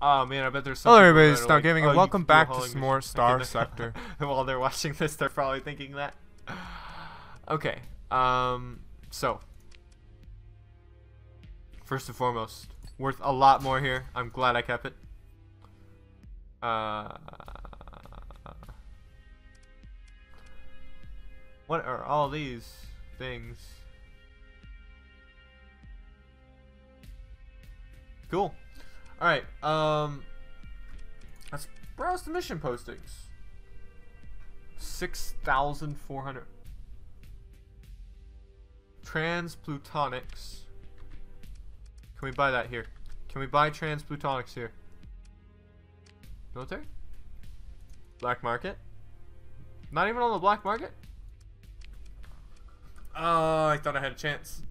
Oh man, I bet there's some Hello everybody, it's like, Gaming "Oh, and you welcome back to some more Star Sector. While they're watching this, they're probably thinking that. Okay, um, so first and foremost, worth a lot more here. I'm glad I kept it. Uh, what are all these things? Cool. All right. Um, let's browse the mission postings. Six thousand four hundred. Transplutonics. Can we buy that here? Can we buy transplutonics here? Military? Black market? Not even on the black market? Oh, I thought I had a chance.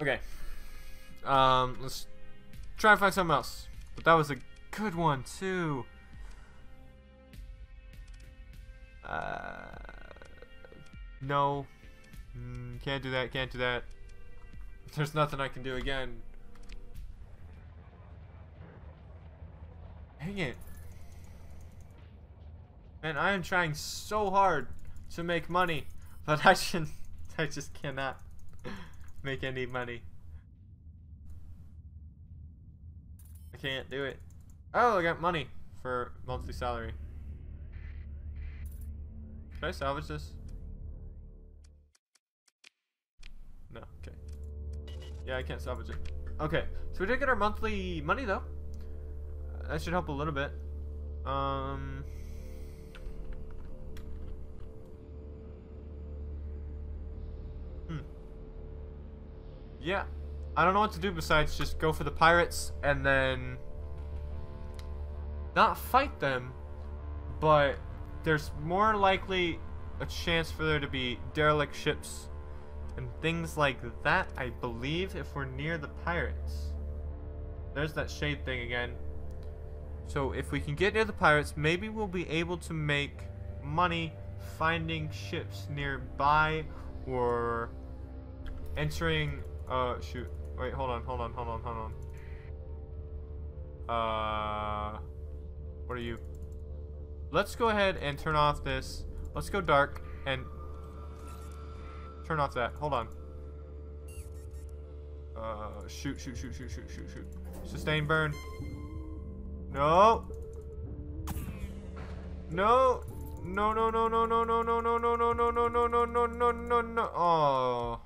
Okay. Um, let's try and find something else. But that was a good one too. Uh, no. Mm, can't do that. Can't do that. There's nothing I can do again. Dang it. Man, I am trying so hard to make money, but I I just cannot make any money. I can't do it. Oh, I got money for monthly salary. Can I salvage this? No, okay. Yeah, I can't salvage it. Okay, so we did get our monthly money though. Uh, That should help a little bit. Um. Hmm. Yeah, I don't know what to do besides just go for the pirates and then not fight them, but there's more likely a chance for there to be derelict ships and things like that, I believe, if we're near the pirates. There's that shade thing again. So if we can get near the pirates, maybe we'll be able to make money finding ships nearby or entering uh shoot. Wait, hold on, hold on, hold on, hold on. Uh what are you? Let's go ahead and turn off this. Let's go dark and turn off that. Hold on. Uh, shoot, shoot, shoot, shoot, shoot, shoot, shoot. Sustain burn. No. No. No, no, no, no, no, no, no, no, no, no, no, no, no, no, no, no, no, no. Oh.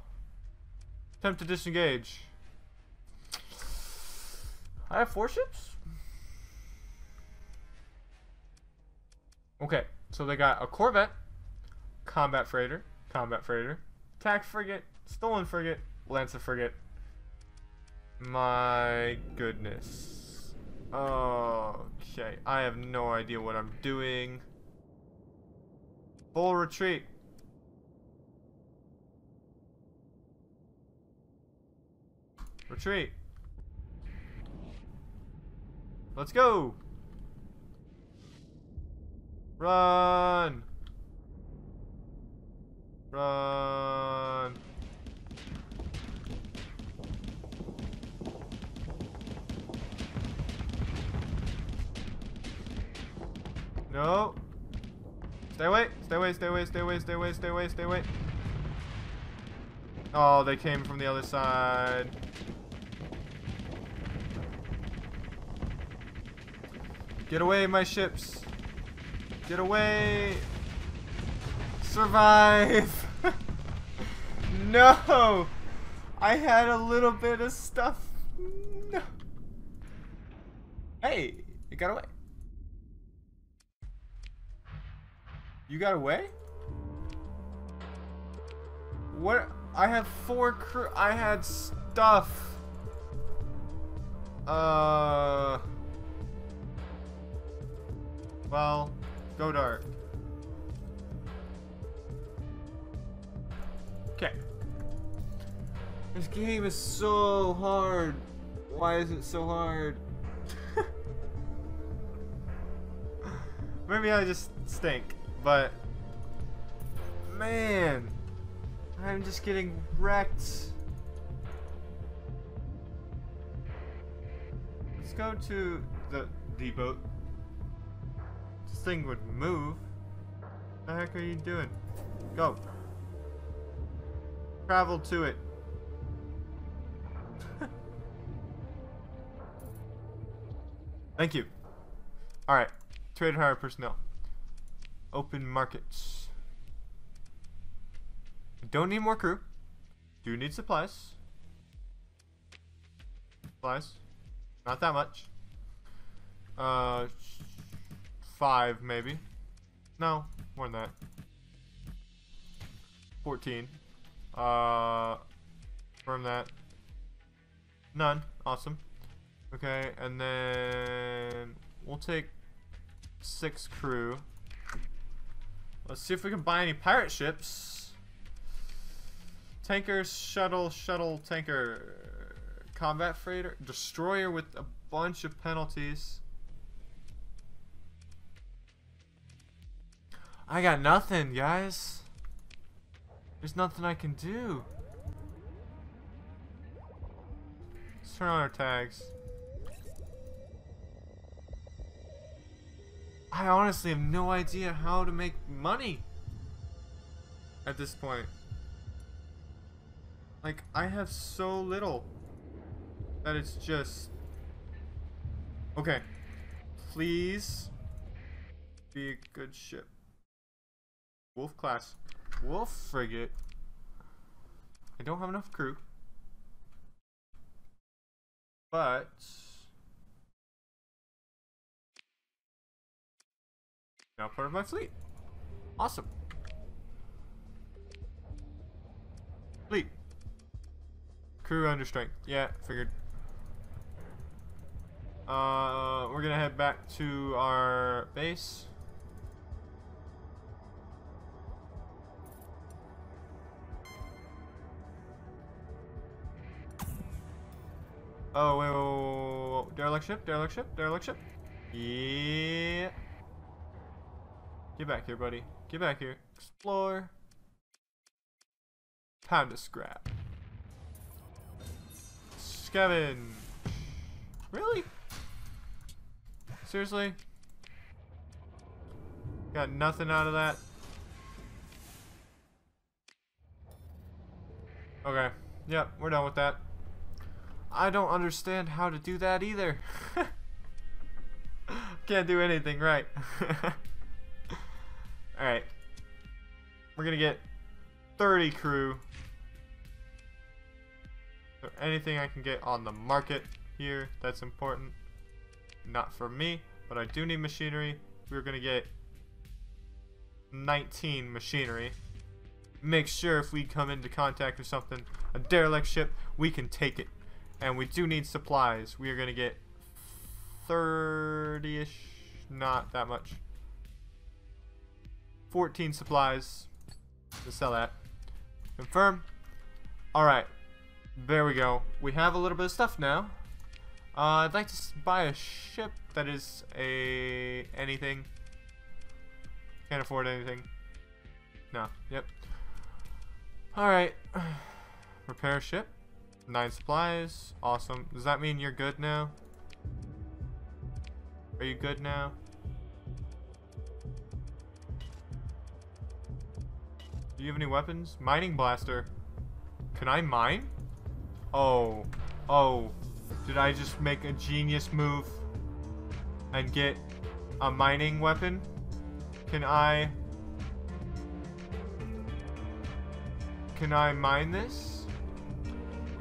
Attempt to disengage. I have four ships? Okay, so they got a Corvette, combat freighter, combat freighter, attack frigate, stolen frigate, lancer frigate. My goodness. Okay, I have no idea what I'm doing. Full retreat. Retreat. Let's go. Run! Run! No! Stay away! Stay away, stay away, stay away, stay away, stay away, stay away. Oh, they came from the other side. Get away, my ships! Get away! Survive! no! I had a little bit of stuff. No. Hey, it got away. You got away? What? I have four crew. I had stuff. Uh. Well, go dark. Okay. This game is so hard. Why is it so hard? Maybe I just stink, but man, I'm just getting wrecked. Let's go to the the boat. Thing would move. The heck are you doing? Go. Travel to it. Thank you. Alright. Trade hire personnel. Open markets. Don't need more crew. Do need supplies. Supplies. Not that much. Uh, five maybe. No, more than that. 14. Uh, from that. None. Awesome. Okay, and then we'll take six crew. Let's see if we can buy any pirate ships. Tanker, shuttle, shuttle, tanker, combat freighter, destroyer with a bunch of penalties. I got nothing, guys. There's nothing I can do. Let's turn on our tags. I honestly have no idea how to make money at this point. Like, I have so little that it's just... Okay. Please be a good ship. Wolf class. Wolf frigate. I don't have enough crew. But... Now part of my fleet. Awesome. Fleet. Crew under strength. Yeah, figured. Uh, we're gonna head back to our base. Oh, wait, wait, wait, wait, derelict ship, derelict ship, derelict ship. Yeah. Get back here, buddy. Get back here. Explore. Time to scrap. Scavenge. Really? Seriously? Got nothing out of that? Okay. Yep, we're done with that. I don't understand how to do that either. Can't do anything right. Alright. We're gonna get 30 crew. So anything I can get on the market here that's important. Not for me, but I do need machinery. We're gonna get 19 machinery. Make sure if we come into contact with something, a derelict ship, we can take it. And we do need supplies. We are gonna get 30-ish, not that much. 14 supplies to sell that. Confirm. Alright. There we go. We have a little bit of stuff now. Uh, I'd like to buy a ship that is a anything. Can't afford anything. No. Yep. Alright. Repair ship. Nine supplies. Awesome. Does that mean you're good now? Are you good now? Do you have any weapons? Mining blaster. Can I mine? Oh. Oh. Did I just make a genius move and get a mining weapon? Can I... Can I mine this?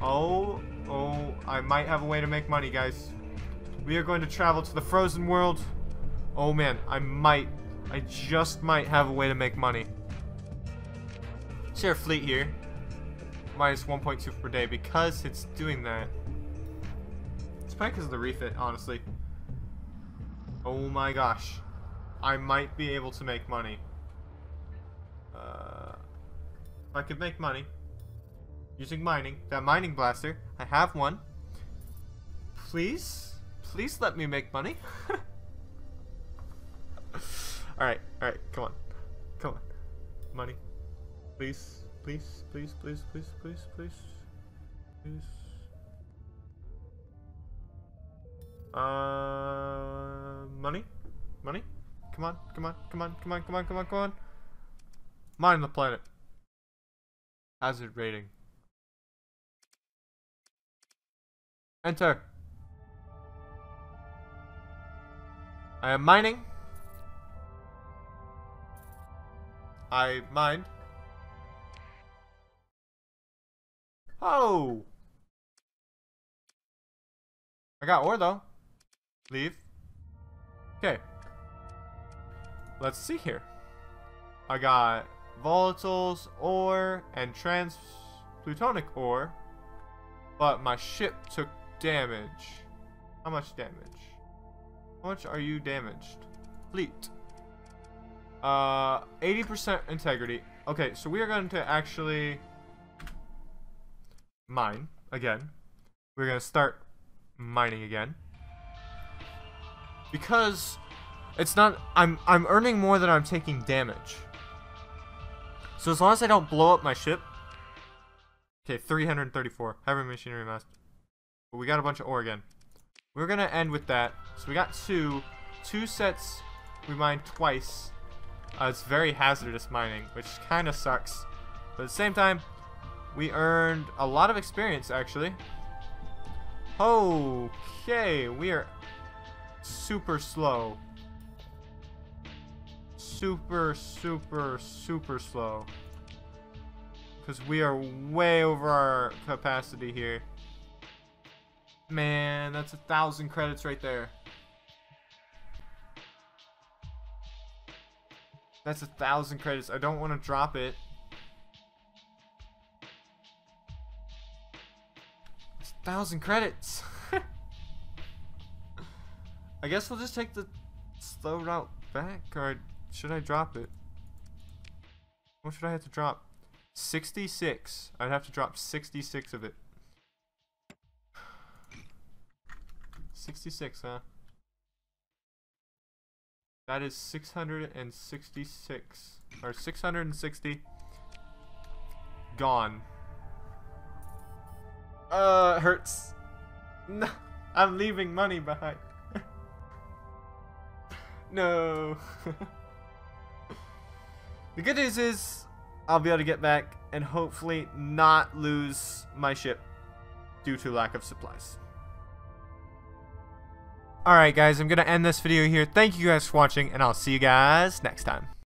Oh, oh, I might have a way to make money, guys. We are going to travel to the frozen world. Oh man, I might, I just might have a way to make money. Share fleet here. Minus 1.2 per day because it's doing that. It's probably because of the refit, honestly. Oh my gosh. I might be able to make money. Uh, I could make money using mining, that mining blaster, I have one. Please, please let me make money. alright, alright, come on. Come on. Money. Please, please, please, please, please, please, please, please. Uh, money, money. Come on, come on, come on, come on, come on, come on, come on. Mine the planet. Hazard rating. Enter. I am mining. I mined. Oh! I got ore though. Leave. Okay. Let's see here. I got volatiles, ore, and transplutonic ore. But my ship took damage. How much damage? How much are you damaged? Fleet. Uh, 80% integrity. Okay, so we are going to actually mine again. We're going to start mining again. Because it's not I'm I'm earning more than I'm taking damage. So as long as I don't blow up my ship. Okay, 334. Heavy machinery master. But we got a bunch of ore again. We're gonna end with that. So we got two. Two sets we mined twice. Uh, it's very hazardous mining, which kind of sucks. But at the same time, we earned a lot of experience, actually. Okay, we are super slow. Super, super, super slow. Because we are way over our capacity here. Man, that's a thousand credits right there. That's a thousand credits. I don't want to drop it. It's a thousand credits. I guess we'll just take the slow route back, or should I drop it? What should I have to drop? 66. I'd have to drop 66 of it. 66, huh? That is 666. Or 660. Gone. Uh, hurts. No, I'm leaving money behind. no. the good news is, I'll be able to get back and hopefully not lose my ship due to lack of supplies. Alright guys, I'm going to end this video here. Thank you guys for watching, and I'll see you guys next time.